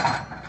you.